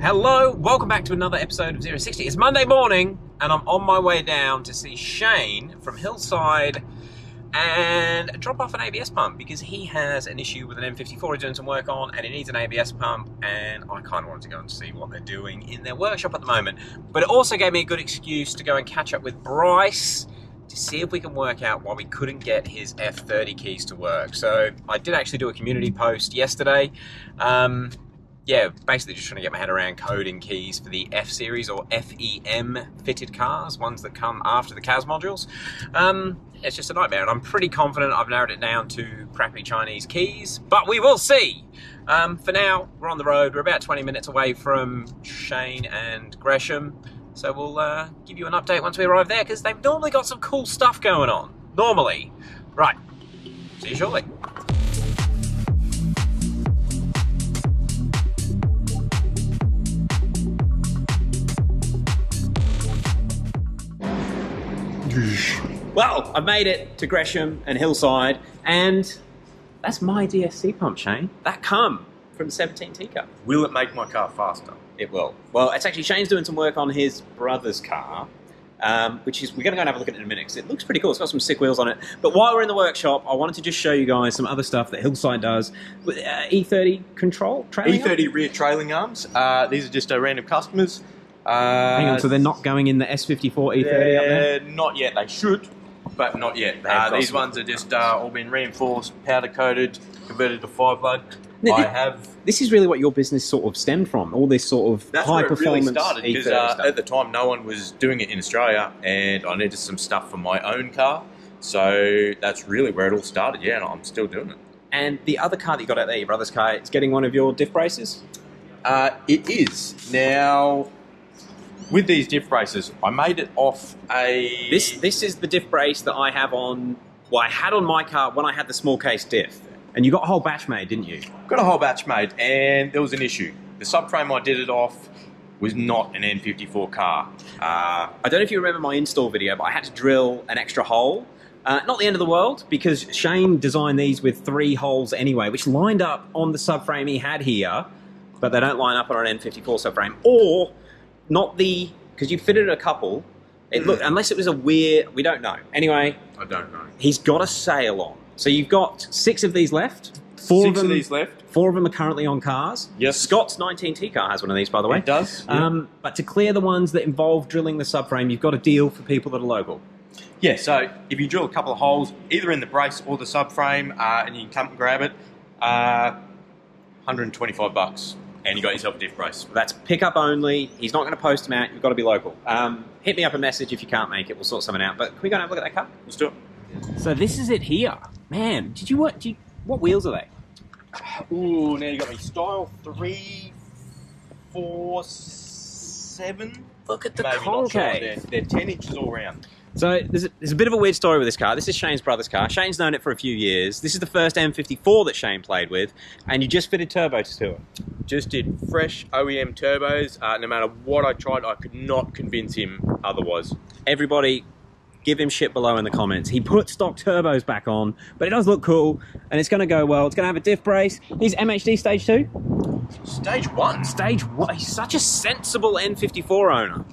Hello, welcome back to another episode of Zero Sixty. It's Monday morning, and I'm on my way down to see Shane from Hillside and drop off an ABS pump because he has an issue with an N54 he's doing some work on, and he needs an ABS pump. And I kind of wanted to go and see what they're doing in their workshop at the moment. But it also gave me a good excuse to go and catch up with Bryce to see if we can work out why we couldn't get his F30 keys to work. So I did actually do a community post yesterday. Um, yeah, basically just trying to get my head around coding keys for the F series or FEM fitted cars, ones that come after the CAS modules. Um, it's just a nightmare, and I'm pretty confident I've narrowed it down to crappy Chinese keys, but we will see. Um, for now, we're on the road. We're about 20 minutes away from Shane and Gresham, so we'll uh, give you an update once we arrive there because they've normally got some cool stuff going on. Normally. Right. See you shortly. Well, I've made it to Gresham and Hillside, and that's my DSC pump, Shane. That come from the 17 Cup. Will it make my car faster? It will. Well, it's actually Shane's doing some work on his brother's car, um, which is we're going to go and have a look at it in a minute because it looks pretty cool. It's got some sick wheels on it. But while we're in the workshop, I wanted to just show you guys some other stuff that Hillside does uh, E30 control trailing. E30 rear trailing arms. Uh, these are just uh, random customers. Uh, Hang on, so they're not going in the S54 E30 up there? Not yet. They should, but not yet. Uh, these ones are just uh, all been reinforced, powder coated, converted to five plug. Now, I have. This is really what your business sort of stemmed from. All this sort of That's high where it really started because uh, stuff. at the time no one was doing it in Australia, and I needed some stuff for my own car. So that's really where it all started. Yeah, and I'm still doing it. And the other car that you got out there, your brother's car, it's getting one of your diff braces. Uh, it is now with these diff braces. I made it off a This this is the diff brace that I have on. Well, I had on my car when I had the small case diff. And you got a whole batch made, didn't you? got a whole batch made, and there was an issue. The subframe I did it off was not an N54 car. Uh, I don't know if you remember my install video, but I had to drill an extra hole. Uh, not the end of the world, because Shane designed these with three holes anyway, which lined up on the subframe he had here, but they don't line up on an N54 subframe. Or not the because you fitted a couple. It look unless it was a weird. We don't know. Anyway, I don't know. he's got a sale on. So you've got six of these left. Four Six of of them. these left. Four of them are currently on cars. Yes. Scott's 19T car has one of these, by the way. It does. Um, but to clear the ones that involve drilling the subframe, you've got a deal for people that are local. Yeah, so if you drill a couple of holes, either in the brace or the subframe, uh, and you can come and grab it, uh, 125 bucks, and you got yourself a diff brace. That's pickup only. He's not going to post them out. You've got to be local. Um, hit me up a message if you can't make it. We'll sort something out. But can we go and have a look at that car? Let's do it. So this is it here, man. Did you what? Did you, what wheels are they? Ooh, now you got me style three, four, seven. Look at the Maybe not sure. concave. They're, they're 10 inches all round. So there's a, there's a bit of a weird story with this car. This is Shane's brother's car. Shane's known it for a few years. This is the first N54 that Shane played with, and you just fitted turbos to it. Just did fresh OEM turbos. Uh, no matter what I tried, I could not convince him otherwise. Everybody, give him shit below in the comments. He put stock turbos back on, but it does look cool, and it's going to go well. It's going to have a diff brace. He's MHD stage two. Stage one. Stage one. He's such a sensible N54 owner.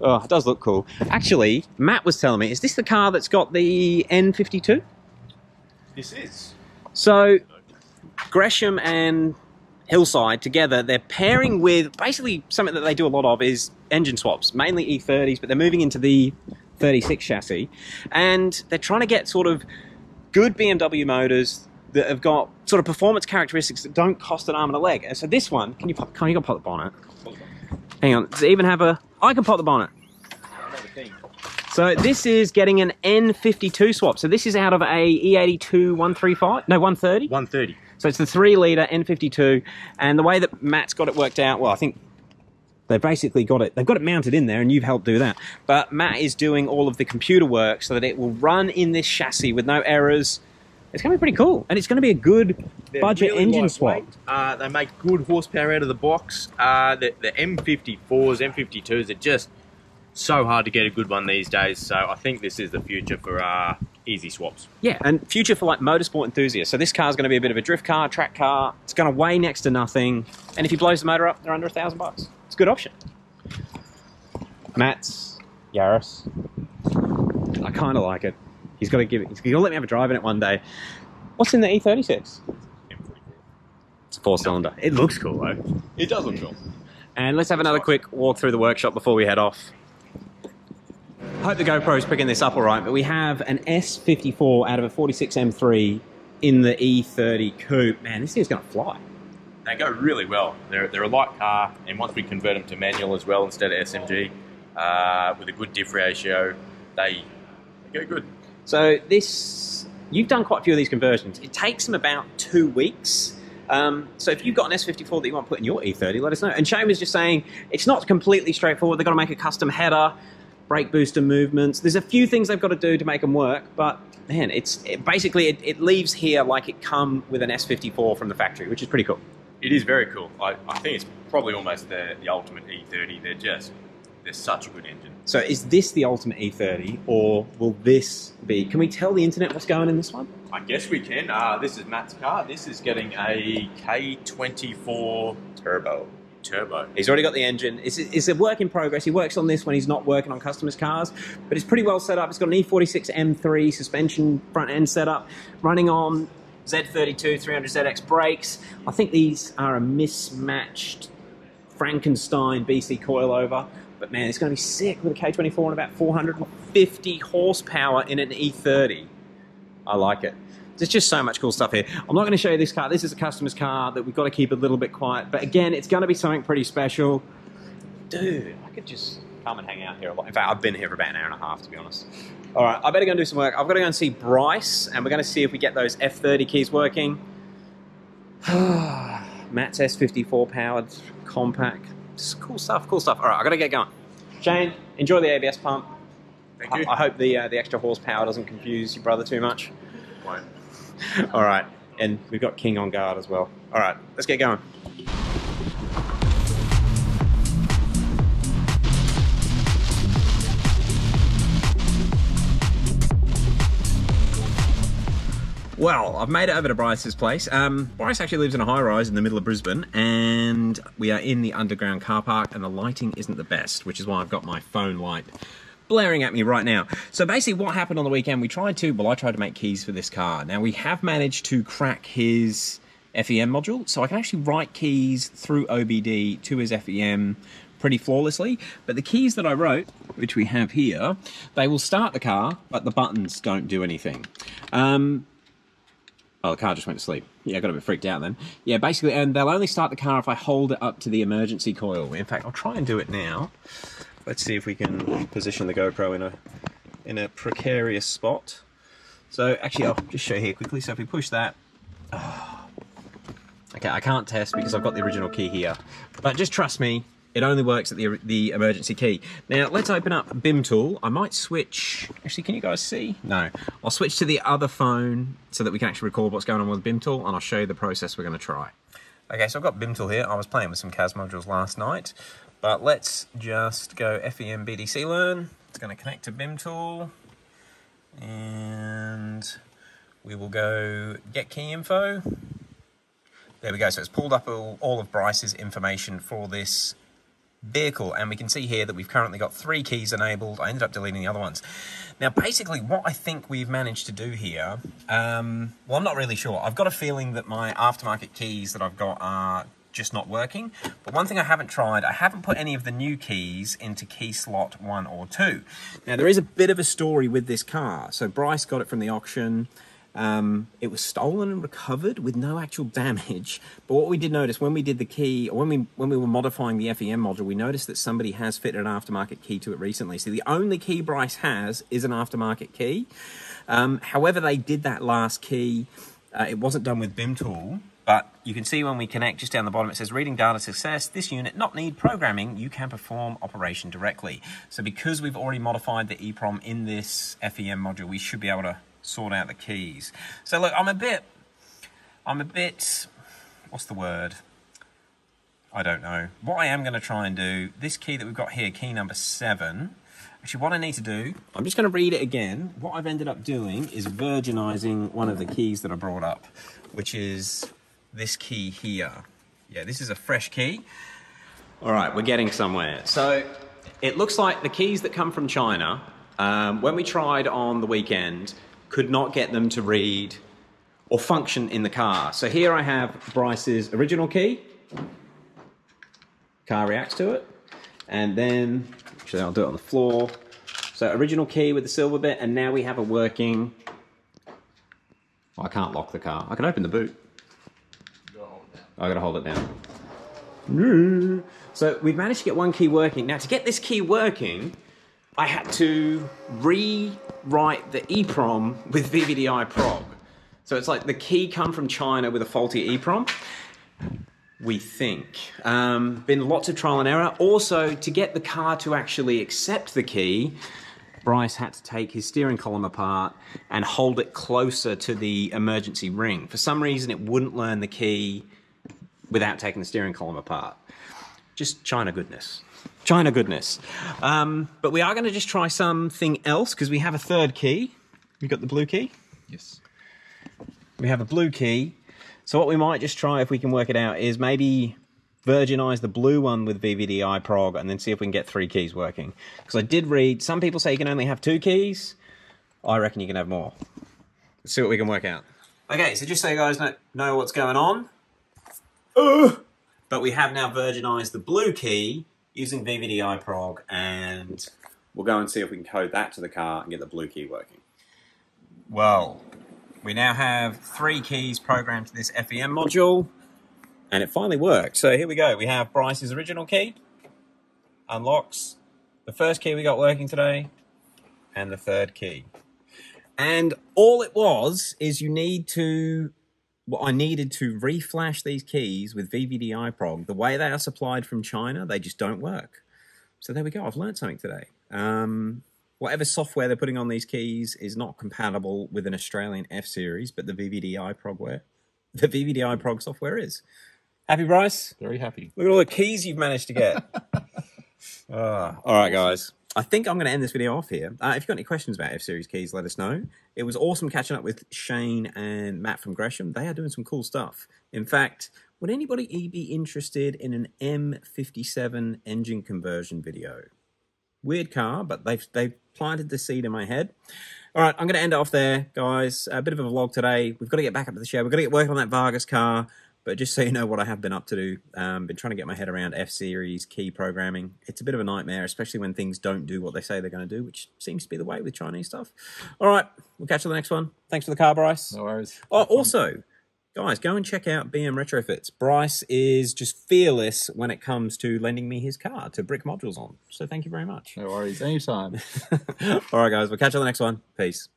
Oh, it does look cool. Actually, Matt was telling me, is this the car that's got the N52? This is. So, Gresham and Hillside together, they're pairing with basically something that they do a lot of is engine swaps, mainly E30s, but they're moving into the 36 chassis. And they're trying to get sort of good BMW motors that have got sort of performance characteristics that don't cost an arm and a leg. And so this one, can you pop, can you pop the bonnet? Hang on, does it even have a, I can pop the bonnet. So this is getting an N52 swap. So this is out of a E82 135, no 130. 130. So it's the three litre N52, and the way that Matt's got it worked out, well, I think they've basically got it. They've got it mounted in there, and you've helped do that. But Matt is doing all of the computer work so that it will run in this chassis with no errors. It's going to be pretty cool, and it's going to be a good They're budget really engine swap. Uh, they make good horsepower out of the box. Uh, the, the M54s, M52s are just so hard to get a good one these days. So I think this is the future for uh, easy swaps. Yeah, and future for like motorsport enthusiasts. So this car's going to be a bit of a drift car, track car. It's going to weigh next to nothing, and if he blows the motor up, they're under a thousand bucks. It's a good option. Matt's Yaris. I kind of like it. He's got to give it. He's got to let me have a drive in it one day. What's in the E36? It's a four cylinder. It looks cool though. It does look cool. And let's have another quick walk through the workshop before we head off. Hope the GoPro's picking this up all right, but we have an S54 out of a 46 M3 in the E30 coupe. Man, this thing's going to fly. They go really well. They're, they're a light car, and once we convert them to manual as well instead of SMG, uh, with a good diff ratio, they, they go good. So this, you've done quite a few of these conversions. It takes them about two weeks. Um, so if you've got an S54 that you want to put in your E30, let us know. And Shane was just saying it's not completely straightforward. They've got to make a custom header, brake booster movements. There's a few things they've got to do to make them work, but man, it's it, basically it, it leaves here like it come with an S54 from the factory, which is pretty cool. It is very cool. I, I think it's probably almost the, the ultimate E30. They're just, they're such a good engine. So is this the ultimate E30, or will this be? Can we tell the internet what's going in this one? I guess we can. Uh, this is Matt's car. This is getting a K24 Turbo. turbo. He's already got the engine. It's, it's a work in progress. He works on this when he's not working on customers' cars, but it's pretty well set up. It's got an E46 M3 suspension front end setup, running on Z32 300ZX brakes. I think these are a mismatched Frankenstein BC coilover, but man, it's going to be sick with a K24 and about 450 horsepower in an E30. I like it. There's just so much cool stuff here. I'm not going to show you this car. This is a customer's car that we've got to keep a little bit quiet. But again, it's going to be something pretty special. Dude, I could just come and hang out here a lot. In fact, I've been here for about an hour and a half, to be honest. All right, I better go and do some work. I've got to go and see Bryce, and we're going to see if we get those F30 keys working. Matt's S54 powered compact. Just cool stuff, cool stuff. All right, i got to get going. Shane, enjoy the ABS pump. Thank I, you. I hope the uh, the extra horsepower doesn't confuse your brother too much. Won't. All right, and we've got King on guard as well. All right, let's get going. Well, I've made it over to Bryce's place. Um, Bryce actually lives in a high rise in the middle of Brisbane, and we are in the underground car park, and the lighting isn't the best, which is why I've got my phone light blaring at me right now. So basically, what happened on the weekend? We tried to, well, I tried to make keys for this car. Now we have managed to crack his FEM module, so I can actually write keys through OBD to his FEM pretty flawlessly. But the keys that I wrote, which we have here, they will start the car, but the buttons don't do anything. Um, Oh, the car just went to sleep. Yeah, I got a bit freaked out then. Yeah, basically, and they'll only start the car if I hold it up to the emergency coil. In fact, I'll try and do it now. Let's see if we can position the GoPro in a in a precarious spot. So actually, I'll just show you here quickly. So if we push that, okay, I can't test because I've got the original key here. But just trust me, it only works at the the emergency key. Now let's open up BIM tool. I might switch. Actually, can you guys see? No, I'll switch to the other phone so that we can actually record what's going on with BIM tool, and I'll show you the process we're going to try. Okay, so I've got BIM tool here. I was playing with some CAS modules last night, but let's just go FEM BDC learn. It's going to connect to BIM tool, and we will go get key info. There we go. So it's pulled up all, all of Bryce's information for this vehicle and we can see here that we've currently got three keys enabled. I ended up deleting the other ones. Now basically what I think we've managed to do here um, well I'm not really sure. I've got a feeling that my aftermarket keys that I've got are just not working. But one thing I haven't tried I haven't put any of the new keys into key slot one or two. Now there is a bit of a story with this car. So Bryce got it from the auction um, it was stolen and recovered with no actual damage. But what we did notice when we did the key, when we when we were modifying the FEM module, we noticed that somebody has fitted an aftermarket key to it recently. So the only key Bryce has is an aftermarket key. Um, however, they did that last key. Uh, it wasn't done with BIM tool. But you can see when we connect just down the bottom, it says reading data success. This unit not need programming. You can perform operation directly. So because we've already modified the EEPROM in this FEM module, we should be able to sort out the keys. So look, I'm a bit, I'm a bit, what's the word? I don't know. What I am going to try and do, this key that we've got here, key number seven, actually what I need to do, I'm just going to read it again. What I've ended up doing is virginizing one of the keys that I brought up, which is this key here. Yeah, this is a fresh key. All right, we're getting somewhere. So it looks like the keys that come from China, um, when we tried on the weekend, could not get them to read or function in the car. So here I have Bryce's original key. Car reacts to it. And then, actually I'll do it on the floor. So original key with the silver bit, and now we have a working... Oh, I can't lock the car. I can open the boot. I gotta hold it down. So we've managed to get one key working. Now to get this key working, I had to rewrite the EEPROM with VVDI prog. So it's like the key come from China with a faulty EEPROM. We think. Um, been lots of trial and error. Also, to get the car to actually accept the key, Bryce had to take his steering column apart and hold it closer to the emergency ring. For some reason, it wouldn't learn the key without taking the steering column apart. Just China goodness. China goodness. Um, but we are going to just try something else because we have a third key. You got the blue key? Yes. We have a blue key. So what we might just try, if we can work it out, is maybe virginize the blue one with VVDI prog and then see if we can get three keys working. Because I did read, some people say you can only have two keys. I reckon you can have more. Let's see what we can work out. Okay, so just so you guys know, know what's going on. But we have now virginized the blue key using VVDI prog and we'll go and see if we can code that to the car and get the blue key working. Well, we now have three keys programmed to this FEM module and it finally worked. So here we go. We have Bryce's original key, unlocks the first key we got working today, and the third key. And all it was is you need to, I needed to reflash these keys with VVDI prog. The way they are supplied from China, they just don't work. So there we go. I've learned something today. Um, whatever software they're putting on these keys is not compatible with an Australian F series, but the VVDI progware, the VVDI prog software is. Happy, Bryce? Very happy. Look at all the keys you've managed to get. Ah, all right, guys. I think I'm going to end this video off here. Uh, if you've got any questions about F Series keys, let us know. It was awesome catching up with Shane and Matt from Gresham. They are doing some cool stuff. In fact, would anybody be interested in an M57 engine conversion video? Weird car, but they've they've planted the seed in my head. All right, I'm going to end it off there, guys. A bit of a vlog today. We've got to get back up to the show. We've got to get working on that Vargas car. But just so you know what I have been up to do, um, been trying to get my head around F series key programming. It's a bit of a nightmare, especially when things don't do what they say they're going to do, which seems to be the way with Chinese stuff. All right, we'll catch you on the next one. Thanks for the car, Bryce. No worries. Oh, also, guys, go and check out BM Retrofitz. Bryce is just fearless when it comes to lending me his car to brick modules on. So thank you very much. No worries. Anytime. All right, guys, we'll catch you on the next one. Peace.